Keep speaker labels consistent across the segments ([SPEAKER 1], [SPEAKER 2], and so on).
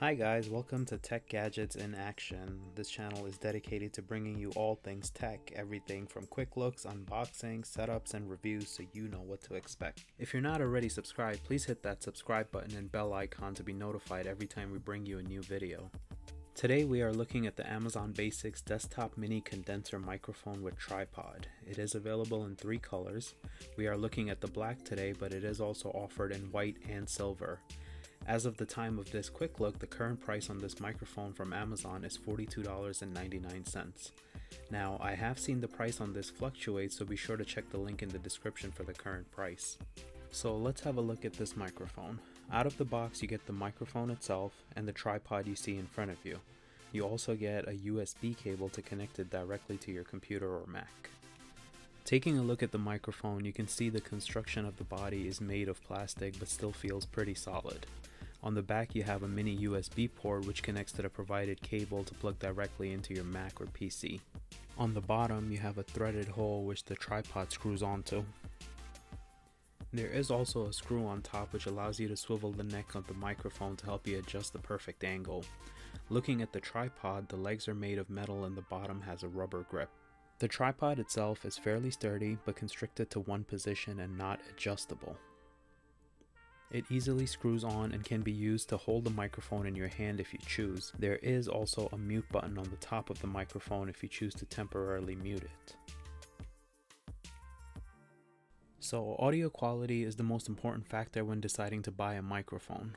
[SPEAKER 1] Hi guys, welcome to Tech Gadgets in Action. This channel is dedicated to bringing you all things tech, everything from quick looks, unboxing, setups, and reviews so you know what to expect. If you're not already subscribed, please hit that subscribe button and bell icon to be notified every time we bring you a new video. Today we are looking at the Amazon Basics desktop mini condenser microphone with tripod. It is available in three colors. We are looking at the black today, but it is also offered in white and silver. As of the time of this quick look, the current price on this microphone from Amazon is $42.99. Now, I have seen the price on this fluctuate, so be sure to check the link in the description for the current price. So let's have a look at this microphone. Out of the box, you get the microphone itself and the tripod you see in front of you. You also get a USB cable to connect it directly to your computer or Mac. Taking a look at the microphone, you can see the construction of the body is made of plastic but still feels pretty solid. On the back you have a mini USB port which connects to the provided cable to plug directly into your Mac or PC. On the bottom you have a threaded hole which the tripod screws onto. There is also a screw on top which allows you to swivel the neck of the microphone to help you adjust the perfect angle. Looking at the tripod, the legs are made of metal and the bottom has a rubber grip. The tripod itself is fairly sturdy but constricted to one position and not adjustable. It easily screws on and can be used to hold the microphone in your hand if you choose. There is also a mute button on the top of the microphone if you choose to temporarily mute it. So audio quality is the most important factor when deciding to buy a microphone.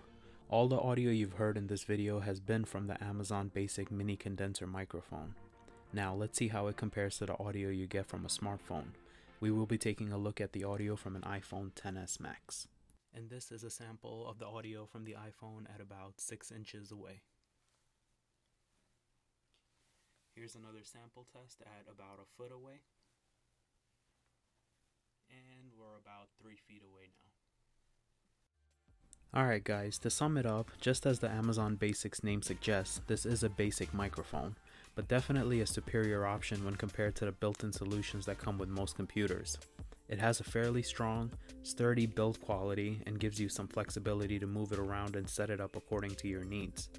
[SPEAKER 1] All the audio you've heard in this video has been from the Amazon Basic Mini Condenser microphone. Now let's see how it compares to the audio you get from a smartphone. We will be taking a look at the audio from an iPhone XS Max and this is a sample of the audio from the iPhone at about 6 inches away. Here's another sample test at about a foot away. And we're about 3 feet away now. Alright guys, to sum it up, just as the Amazon Basics name suggests, this is a basic microphone, but definitely a superior option when compared to the built-in solutions that come with most computers. It has a fairly strong, sturdy build quality and gives you some flexibility to move it around and set it up according to your needs.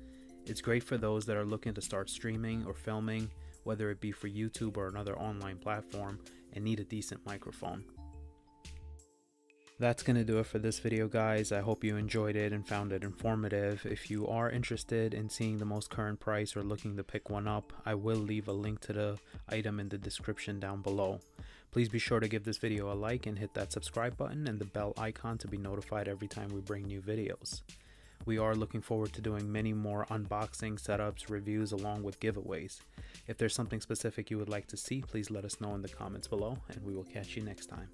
[SPEAKER 1] It's great for those that are looking to start streaming or filming, whether it be for YouTube or another online platform, and need a decent microphone. That's going to do it for this video guys. I hope you enjoyed it and found it informative. If you are interested in seeing the most current price or looking to pick one up, I will leave a link to the item in the description down below. Please be sure to give this video a like and hit that subscribe button and the bell icon to be notified every time we bring new videos. We are looking forward to doing many more unboxing, setups, reviews, along with giveaways. If there's something specific you would like to see, please let us know in the comments below, and we will catch you next time.